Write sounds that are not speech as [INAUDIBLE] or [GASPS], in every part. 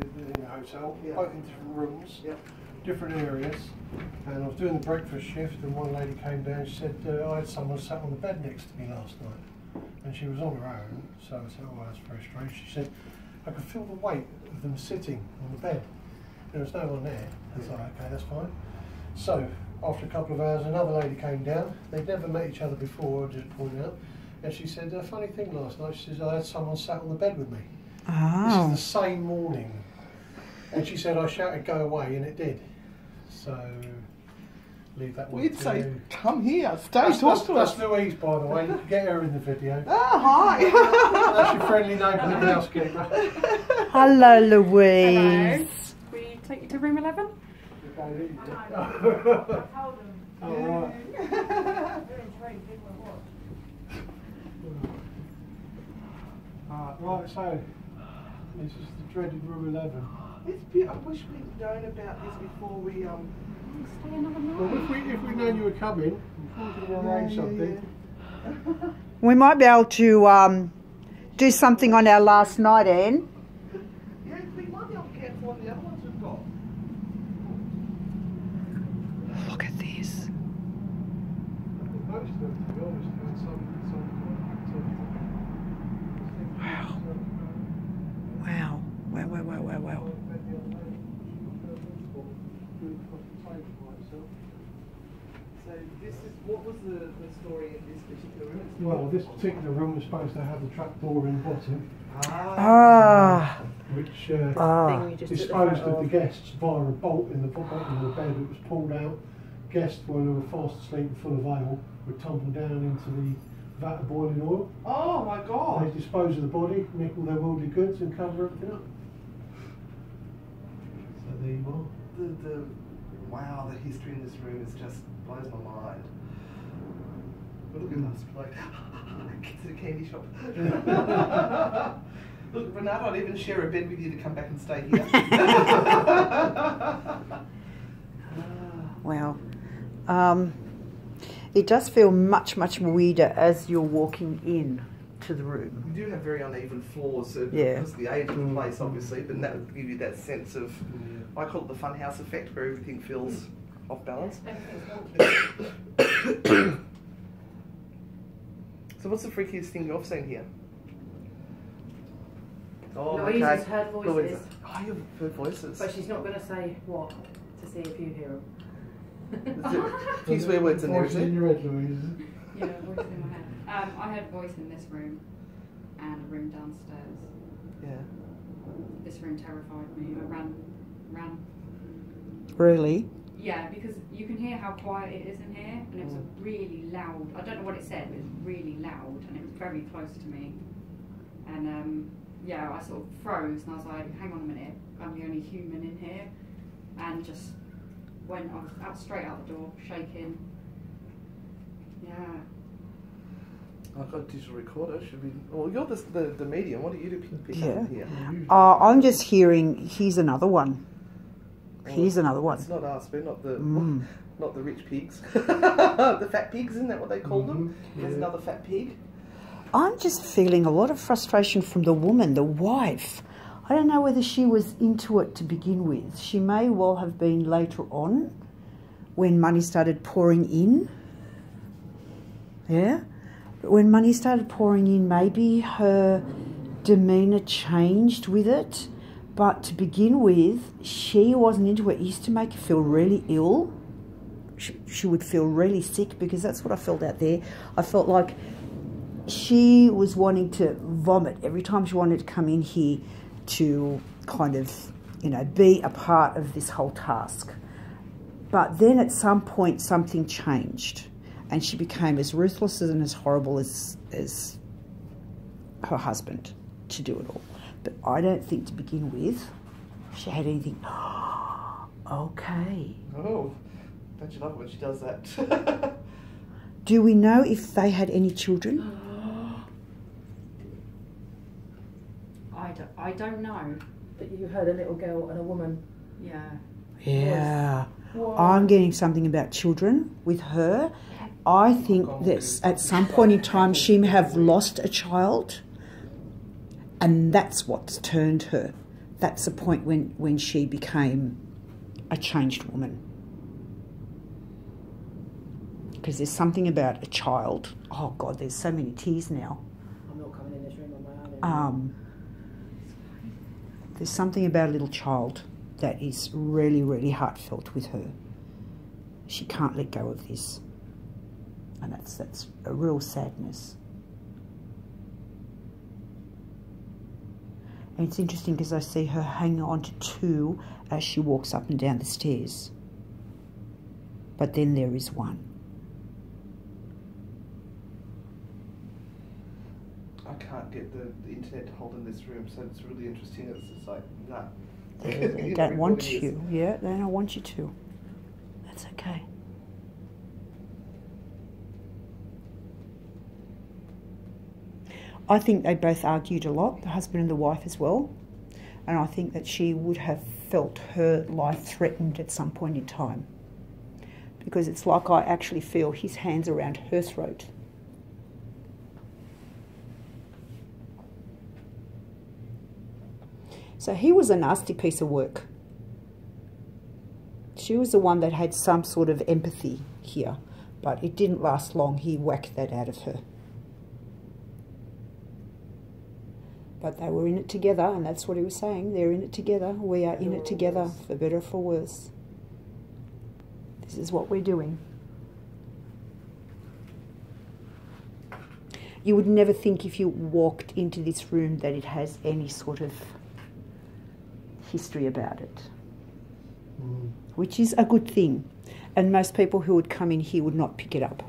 in the hotel, Yeah. both in different rooms, Yep. different areas. And I was doing the breakfast shift, and one lady came down. She said, uh, "I had someone sat on the bed next to me last night," and she was on her own. So I said, "Oh, that's very strange." She said, "I could feel the weight of them sitting on the bed. There was no one there." I was like, "Okay, that's fine." So after a couple of hours, another lady came down. They'd never met each other before. I just pointed out, and she said, "A funny thing last night." She says, "I had someone sat on the bed with me." This Oh. is the same morning. And she said, I shouted, go away, and it did. So, leave that one We'd to say, you. come here, stay, That's, talk that's, to that's us. Louise, by the way. You [LAUGHS] can get her in the video. Ah, hi. [LAUGHS] That's your friendly neighbourhood housekeeper. [LAUGHS] Hello, Louise. Hello. We take you to room 11? All right. Uh, right, so, this is the dreaded room 11. It's be- I wish we'd known about this before we um. Stay another night. Well, if, we, if we'd known you were coming, we could have arranged Yeah, something. [LAUGHS] We might be able to um, do something on our last night, Anne. Yeah, we might be able to cancel on the other ones we've got. Look at this. Most of them, to be honest, had some, some Wow. Wow, wow, wow, wow, wow. So this is what was the, the story in this particular room? Well, this particular room was supposed to have the trap door in the bottom, Ah. which uh, Ah. disposed of the guests via a bolt in the bottom of the bed. It was pulled out. Guests, when they were fast asleep and full of ale, would tumble down into the vat of boiling oil. Oh my God! They god! dispose of the body, nick all their worldly goods, and cover everything up. So there you are. The, the wow, the history in this room is just blows my mind. But look [LAUGHS] at us, like get to the candy shop. [LAUGHS] look, Renato, I'd even share a bed with you to come back and stay here. [LAUGHS] Wow. Um, it does feel much, much weirder as you're walking in to the room. We do have very uneven floors, so Yeah. because of the age of the mm. place, obviously, but that would give you that sense of, I call it the funhouse effect, where everything feels off balance. [COUGHS] so, what's the freakiest thing you've seen here? Oh, Louise has heard voices. Louise- Oh, you've heard voices. But she's not going to say what to see if you hear them. Is it- a few swear words in there, is Voices in there? Louise. Yeah, voice in my head. Um, I heard a voice in this room and a room downstairs. Yeah. This room terrified me. I ran, ran. Really? Yeah, because you can hear how quiet it is in here, and it was a really loud. I don't know what it said, but it was really loud, and it was very close to me. And um, yeah, I sort of froze, and I was like, "Hang on a minute, I'm the only human in here," and just went. I was out straight out the door, shaking. Yeah. I've got a digital recorder. Should we? Well, you're the, the, the medium. What are you to pick, pick Yeah. up here? Uh, I'm just hearing, here's another one. Here's another one. It's not us. We're not the Mm. [LAUGHS] not the rich pigs. [LAUGHS] the fat pigs, isn't that what they call them? Mhm, There's yeah. another fat pig. I'm just feeling a lot of frustration from the woman, the wife. I don't know whether she was into it to begin with. She may well have been later on when money started pouring in. Yeah? When money started pouring in, maybe her demeanour changed with it. But to begin with, she wasn't into it. It used to make her feel really ill. She, she would feel really sick because that's what I felt out there. I felt like she was wanting to vomit every time she wanted to come in here to kind of, you know, be a part of this whole task. But then at some point, something changed, and she became as ruthless and as horrible as as her husband to do it all. But I don't think to begin with, she had anything. [GASPS] okay. Oh, don't you love it when she does that? [LAUGHS] Do we know if they had any children? [GASPS] I don't, I don't know. But you heard a little girl and a woman. Yeah. Yeah. I'm getting something about children with her. I think that at some point in time she may have lost a child, and that's what's turned her. that's the point when, when she became a changed woman. Because there's something about a child. Oh God, there's so many tears now. I'm not coming in this room on my own. Um, there's something about a little child that is really, really heartfelt with her. She can't let go of this, and that's that's a real sadness. And it's interesting because I see her hanging on to two as she walks up and down the stairs. But then there is one. I can't get the, the internet to hold in this room, so it's really interesting. It's just like, nah. They, they don't [LAUGHS] want you. Yeah, they don't want you to. That's okay. I think they both argued a lot, the husband and the wife as well. And I think that she would have felt her life threatened at some point in time. Because it's like I actually feel his hands around her throat. So he was a nasty piece of work. She was the one that had some sort of empathy here, but it didn't last long. He whacked that out of her. But they were in it together, and that's what he was saying. They're in it together. We are in it together, for better or for worse. This is what we're doing. You would never think if you walked into this room that it has any sort of history about it, Mm. which is a good thing. And most people who would come in here would not pick it up.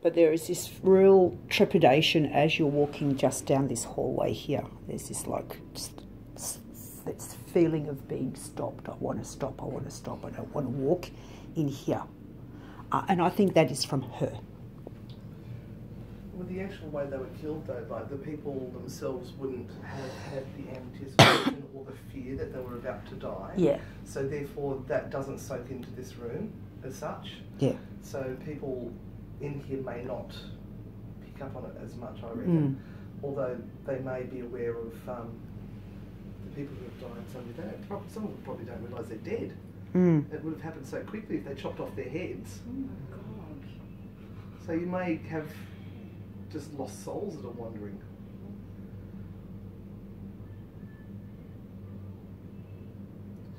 But there is this real trepidation as you're walking just down this hallway here. There's this like this feeling of being stopped. I want to stop. I want to stop. I don't want to walk in here. Uh, and I think that is from her. With the actual way they were killed, though, like the people themselves wouldn't have had the anticipation or the fear that they were about to die. Yeah. So therefore, that doesn't soak into this room as such. Yeah. So people in here may not pick up on it as much, I reckon. Although they may be aware of um, the people who have died. Some they don't. prob- Some of them probably don't realise they're dead. Mm. It would have happened so quickly if they chopped off their heads. Oh my god. So you may have just lost souls that are wandering.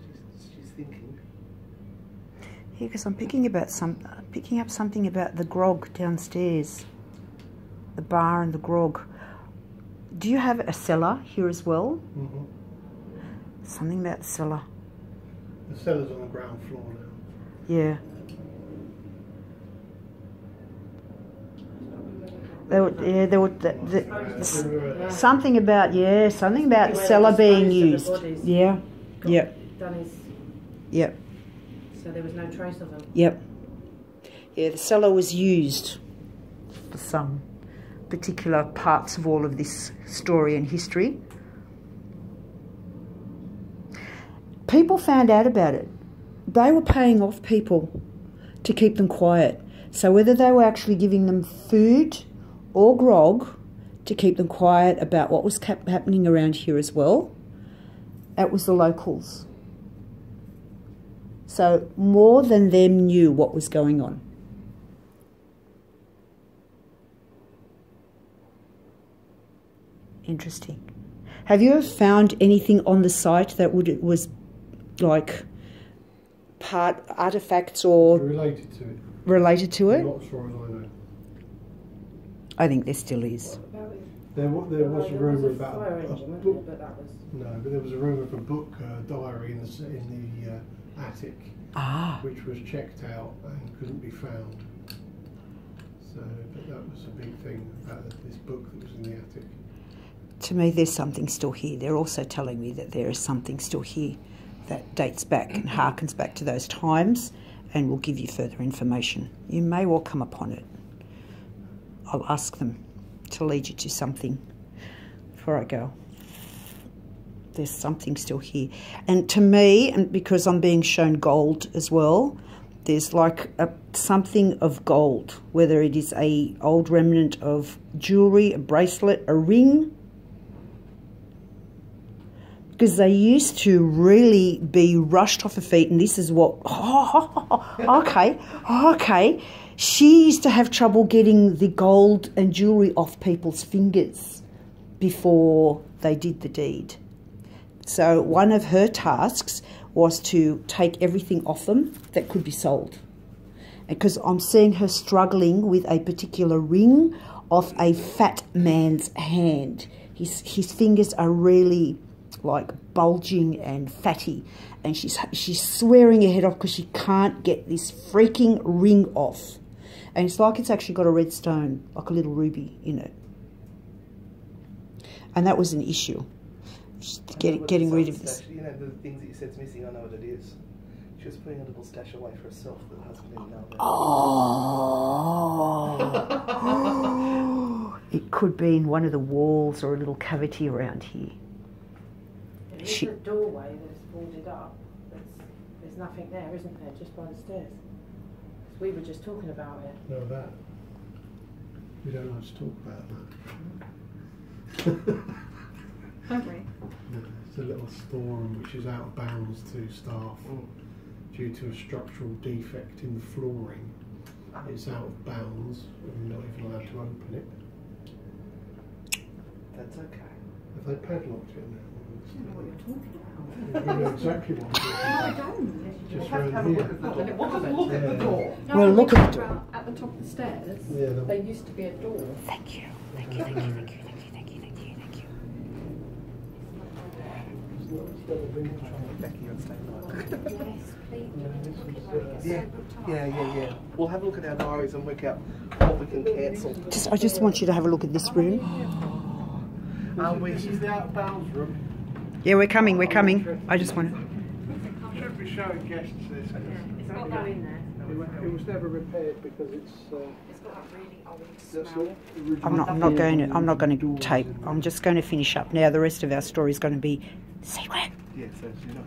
She's, she's thinking. Yeah, because I'm thinking about some, picking up something about the grog downstairs, the bar and the grog. Do you have a cellar here as well? Mhm. Something about the cellar. The cellar's on the ground floor now. Yeah. There were, yeah, there were the, the, s- Uh, something about yeah, something about the cellar being used. of the. Yeah, yep, Done his, yep, so there was no trace of them. yep. Yeah, the cellar was used for some particular parts of all of this story and history. People found out about it. They were paying off people to keep them quiet. So whether they were actually giving them food or grog to keep them quiet about what was happening around here as well, that was the locals. So more than them knew what was going on. Interesting. Have you ever found anything on the site that would was like part artifacts or related to it. related to it? Not as far as I know. I think there still is. There, there was a There rumour a about fire a, engine, wasn't book. But that was. No, but there was a rumour of a book uh, diary in the in the uh, attic, Ah, which was checked out and couldn't be found. So, but that was a big thing about this book that was in the attic. To me, there's something still here. They're also telling me that there is something still here that dates back and harkens back to those times and will give you further information. You may well come upon it. I'll ask them to lead you to something before I go. There's something still here. And to me, and because I'm being shown gold as well, there's like a, something of gold, whether it is a old remnant of jewelry, a bracelet, a ring. Because they used to really be rushed off her feet, and this is what. oh, [LAUGHS] okay, okay. She used to have trouble getting the gold and jewelry off people's fingers before they did the deed. So one of her tasks was to take everything off them that could be sold. Because I'm seeing her struggling with a particular ring off a fat man's hand. His his fingers are really like bulging and fatty, and she's she's swearing her head off because she can't get this freaking ring off. And it's like it's actually got a red stone, like a little ruby in it. And that was an issue. Just Get, getting rid of this. stash- You know, the things that you said's missing, I know what it is. She was putting a little stash away for herself that husband didn't know about. Oh. [GASPS] it could be in one of the walls or a little cavity around here. There is She- a doorway that's boarded up. There's, there's nothing there, isn't there? Just by the stairs. we were just talking about it. No, that. We don't like to talk about that. [LAUGHS] Don't we? No, It's a little storeroom which is out of bounds to staff Mm. due to a structural defect in the flooring. It's out of bounds. We're not even allowed to open it. That's okay. Have they padlocked it I don't know what you're talking about. You know exactly what I'm talking about. don't. Just have to have a look at the door. then it Have a look at the door. No, Well, look at talked the- about At the top of the stairs, Yeah, the- there used to be a door. Thank you. Thank you, thank you, thank you, thank you, thank you, thank you, thank you. It's not- it's never been tried. Becky, you're staying. Yes, please. Yeah, yeah, yeah, yeah. We'll have a look at our diaries and work out what we can cancel. Just, I just want you to have a look at this room. [GASPS] Um, we, This is the out of bounds room. Yeah, we're coming, we're coming. I just want to. Should be showing guests this. It's got no in there. It was, never repaired because it's. Uh, It's got a really old smell. I'm not, I'm not going to, I'm not going to doors tape. I'm just going to finish up now. The rest of our story is going to be secret. yeah, so you're not